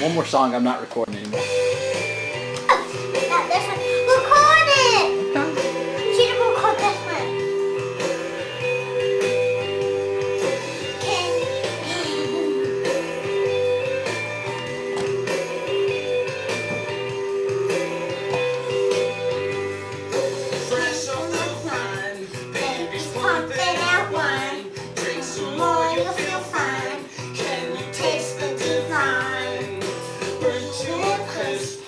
One more song I'm not recording anymore. Taxes.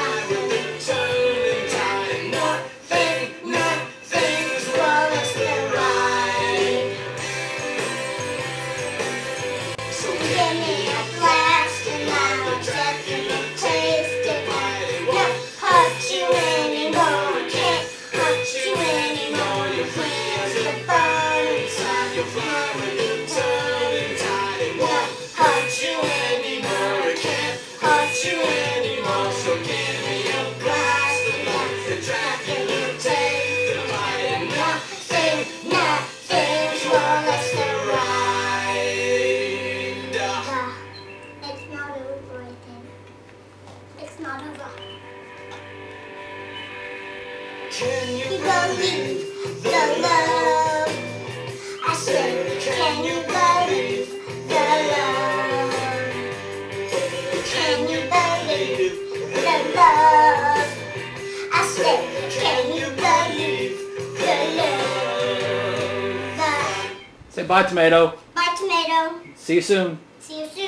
you anymore, so give me a the nothing, nothing's the ride. It's not over, It's not over. Can you believe the love? Say bye, tomato. Bye, tomato. See you soon. See you soon.